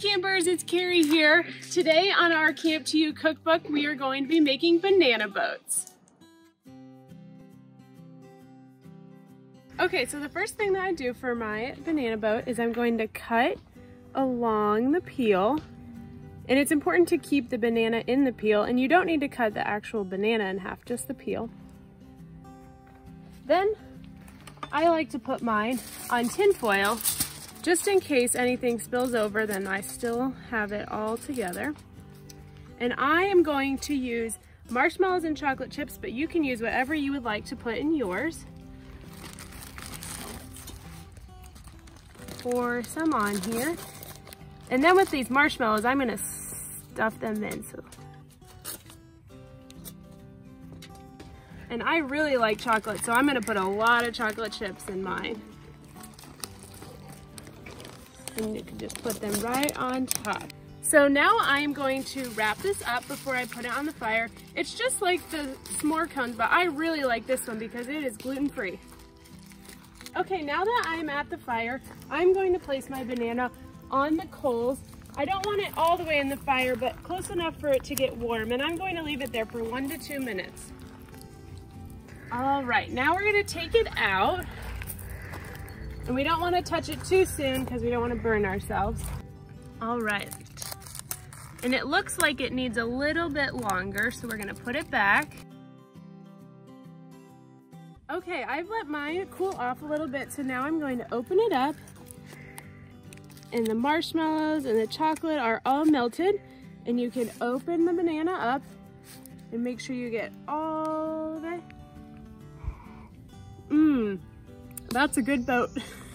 Campers, it's Kari here. Today on our Camp to You cookbook, we are going to be making banana boats. Okay, so the first thing that I do for my banana boat is I'm going to cut along the peel. And it's important to keep the banana in the peel, and you don't need to cut the actual banana in half, just the peel. Then I like to put mine on tin foil just in case anything spills over, then I still have it all together. And I am going to use marshmallows and chocolate chips, but you can use whatever you would like to put in yours. Pour some on here. And then with these marshmallows, I'm gonna stuff them in. So. And I really like chocolate, so I'm gonna put a lot of chocolate chips in mine and you can just put them right on top. So now I am going to wrap this up before I put it on the fire. It's just like the s'more cones, but I really like this one because it is gluten-free. Okay, now that I'm at the fire, I'm going to place my banana on the coals. I don't want it all the way in the fire, but close enough for it to get warm, and I'm going to leave it there for one to two minutes. All right, now we're gonna take it out. And we don't want to touch it too soon because we don't want to burn ourselves. All right. And it looks like it needs a little bit longer, so we're gonna put it back. Okay, I've let mine cool off a little bit, so now I'm going to open it up. And the marshmallows and the chocolate are all melted. And you can open the banana up and make sure you get all of it. Mmm, that's a good boat.